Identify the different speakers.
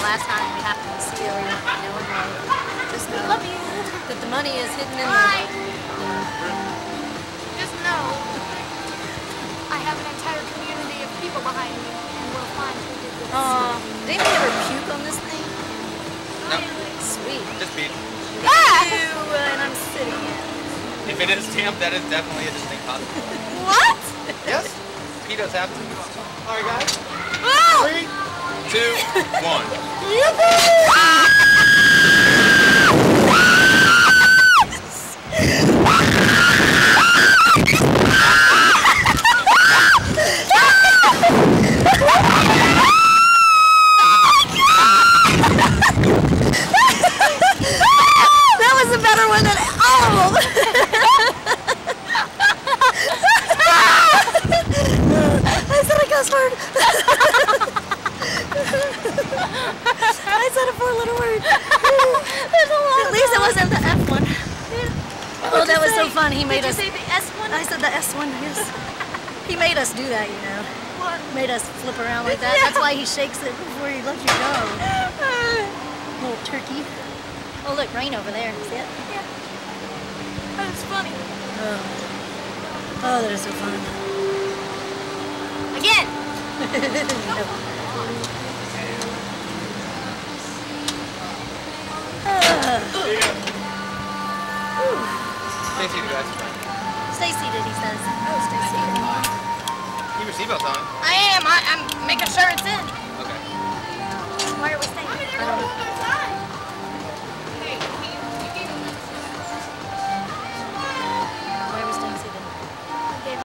Speaker 1: last time we happened to see her in Illinois. Just know
Speaker 2: that
Speaker 1: the money is hidden in Bye.
Speaker 2: the... Just know I have an entire community of people behind me, and we'll find who did this.
Speaker 1: Never puke on this thing?
Speaker 2: No.
Speaker 1: Sweet.
Speaker 3: Just beat.
Speaker 1: Ah! and I'm sitting in.
Speaker 3: If it is damp, that is definitely a distinct possibility.
Speaker 2: what?
Speaker 3: Yes. Pedos have to. All right, guys.
Speaker 2: Ah!
Speaker 3: Three, one.
Speaker 1: Oh, that was so fun. He made Did you us. say
Speaker 2: the S one? I
Speaker 1: said the S one. Yes. He made us do that, you know.
Speaker 2: What?
Speaker 1: Made us flip around like that. That's why he shakes it before he lets you go. Little turkey. Oh, look, rain over there. See it?
Speaker 2: Yeah. That's funny.
Speaker 1: Oh. Oh, that is so fun.
Speaker 2: Again.
Speaker 3: Stay seated, guys.
Speaker 1: Stay seated, he says.
Speaker 2: Oh, stay seated.
Speaker 3: Keep your seatbelts on.
Speaker 2: I am. I, I'm
Speaker 1: making sure it's in.
Speaker 3: Okay.
Speaker 2: Why are we staying? I don't know.